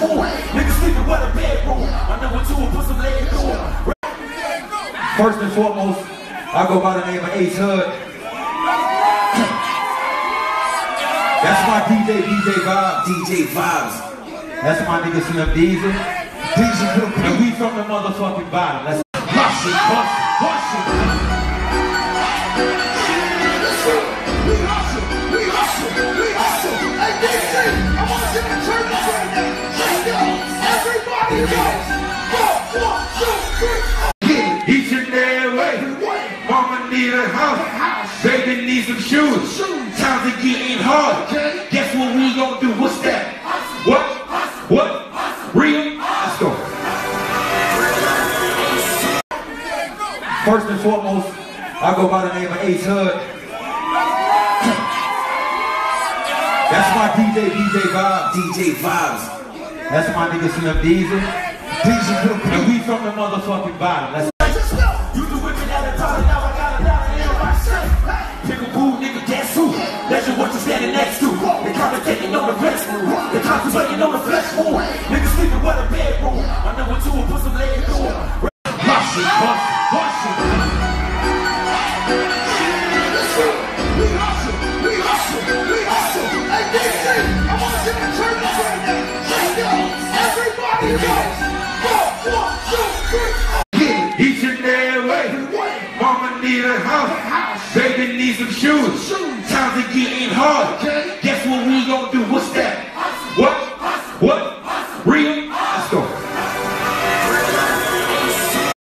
Niggas sleeping with a bedroom. My number two will put some leg through him. First and foremost, I go by the name of Ace Hood. That's my DJ, DJ Vibes. DJ Vibes. That's my nigga Slim Diesel. Diesel And we from the motherfucking bottom. Let's Bust it, bust it, bust it. Shoes. Times are getting hard. Guess what we gon' do? What's that? What? What? Real? Let's go. First and foremost, I go by the name of Ace Hood. That's my DJ, DJ Vibes. DJ Vibes. That's my nigga Slim Diesel. Diesel And we from the motherfucking bottom. Let's Let's go. Contemplating on the flesh wound. Niggas sleeping with a bedroom. My number two will put some leg through him. Bust it, bust it, bust it. We hustle, we hustle, we hustle. Hey, DC, I want you to turn this right now. Let's go. Everybody go. Go, one, two, three. Get it. each and every way. Mama need a house. Baby needs some shoes. Times are getting hard.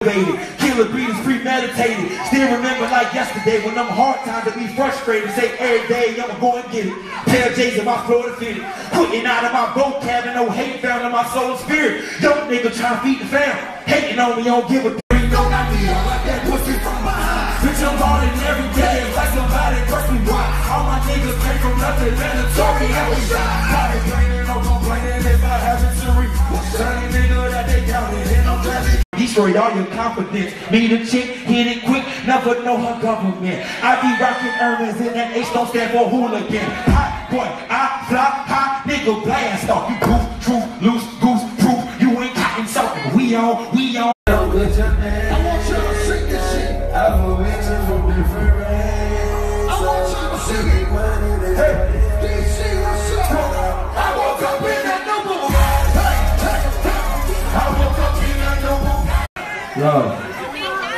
Baby, Killer beatings premeditated. Still remember like yesterday when them hard times to be frustrated. Say every day I'ma go and get it. Pair of J's in my Florida fitted. Putting out of my vocab and no hate found in my soul and spirit. Young nigga trying to feed the family. Hating on me, don't give a Destroyed all your confidence. Meet a chick, hit it quick, never know her government. I be rocking Hermes and that H don't stand for hooligan. Hot boy, I fly high, nigga blast off. You goof, truth, loose, goose, proof. You ain't cotton something. We on, we on. I want you to sing this shit. I want you to sing it. Yo,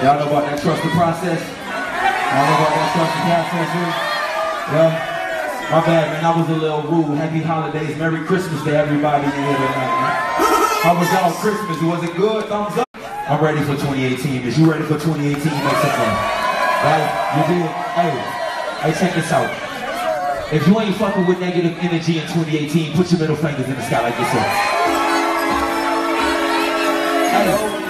y'all know about that trust the process? Y'all know about that trust the process here? Yeah. My bad, man. I was a little rude. Happy holidays. Merry Christmas to everybody in here tonight, man. How was y'all Christmas? Was it good? Thumbs up. I'm ready for 2018. Is you ready for 2018? Make some. Right? You did? Hey, hey, check this out. If you ain't fucking with negative energy in 2018, put your middle fingers in the sky like this. Hey.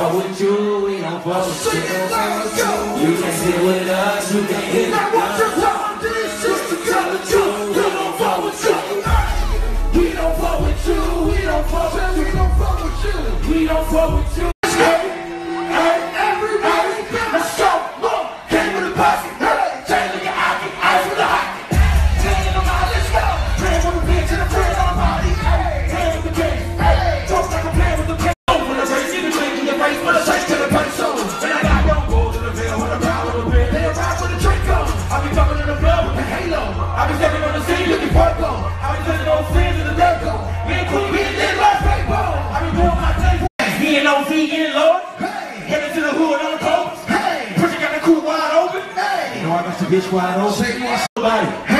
Fuck with you, we don't fuck with Sing it, let's go. you. You can sit with us, you can hit Now what's your time, DC? To tell the truth, we don't fuck with you. We don't fuck with you, We don't fuck with you. We don't fuck with you. And OV in Lord. Headed to the hood on the coast. Pussy got the cool wide open. You know I got the bitch wide open. Say what's Somebody. Hey,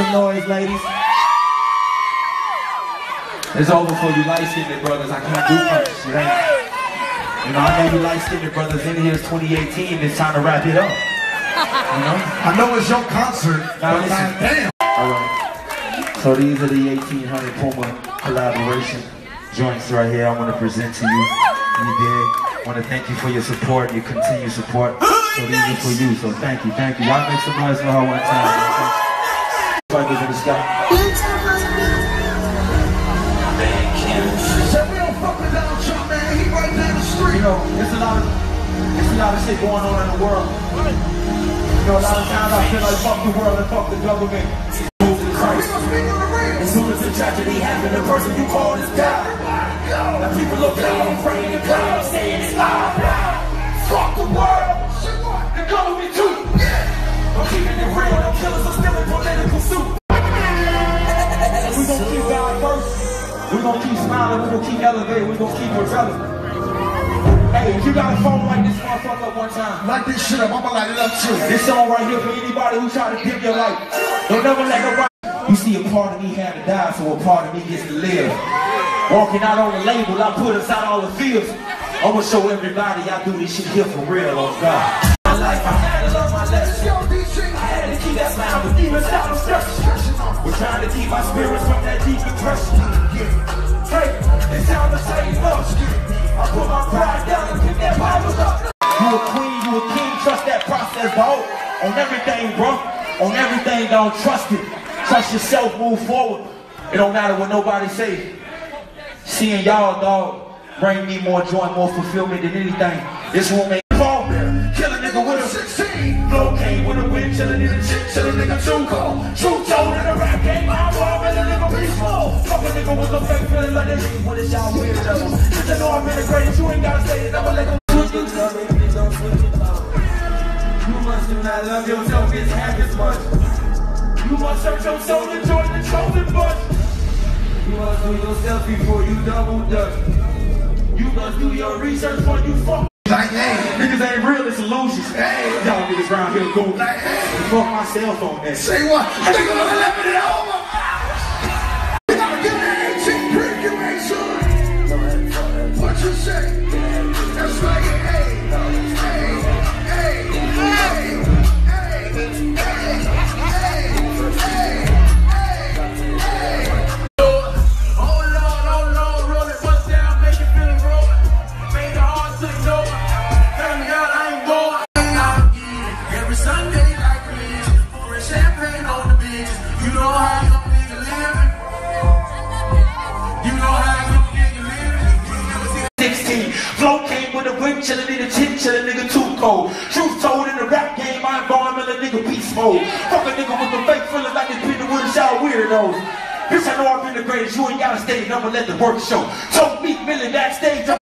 some noise, ladies. It's over for you light-skinned brothers. I can't do much. It ain't. You know, I know you light-skinned brothers in here. It's 2018. It's time to wrap it up. You know? I know it's your concert, Now but listen. damn. All right. So these are the 1800 Puma collaboration joints right here. I want to present to you. You did. I want to thank you for your support, your continued support. So these are for you. So thank you, thank you. Y'all make some noise for her one time. Fingers in the sky. You know, there's a lot of, there's a lot of shit going on in the world. You know, a lot of times I feel like fuck the world and fuck the government. As soon as the tragedy happened, the person you called is God. Now people look down, I'm praying to God, saying it's loud. Fuck the world, the government too. I'm keeping it real, them killers are still in political suit. We gonna keep God first. We gonna keep smiling. We gonna keep elevating. We gonna keep it relevant. Hey, if you got a phone, light this motherfucker up one time. Light this shit up. I'ma light it up too. This song right here for anybody who's trying to dim your light. Don't never let nobody. You see, a part of me had to die, so a part of me gets to live. Walking out on the label, I put us out all the fields. I'ma show everybody I do this shit here for real, on God. Life, trying to keep my spirits from that deep depression. Hey, it's time to save us. I put my pride down and pick that Bible up. You a queen, you a king, trust that process, dog. On everything, bro. On everything, dog. Trust it. Trust yourself, move forward. It don't matter what nobody say. Seeing y'all, dog, bring me more joy, more fulfillment than anything. This room ain't fall. Kill a nigga with a 16. Flow came with a wind, chillin' in a chick, chillin' nigga too cold. True told in the rap Fuck nigga with a fake feeling like. What is y'all weird devil? Since I know I'm integrated, you ain't gotta say it, I'ma let go. You must do not love yourself, it's half as much. You must search your soul and join the chosen bunch. You must do yourself before you double dutch. You must do your research before you fuck. Like, hey. Niggas ain't real, it's illusions. Hey. Y'all niggas around here go Like, hey. fuck my cell phone. man. Say what? I think I'm gonna let it over. Chillin' in a chick, chillin' nigga too cold. Truth told in the rap game, in a nigga beast mode. Fuck a nigga with the fake feeling like it's Peter with a shower weirdos. Bitch, I know I've been the greatest, you ain't gotta stay, I'ma let the work show. So meet Millie backstage,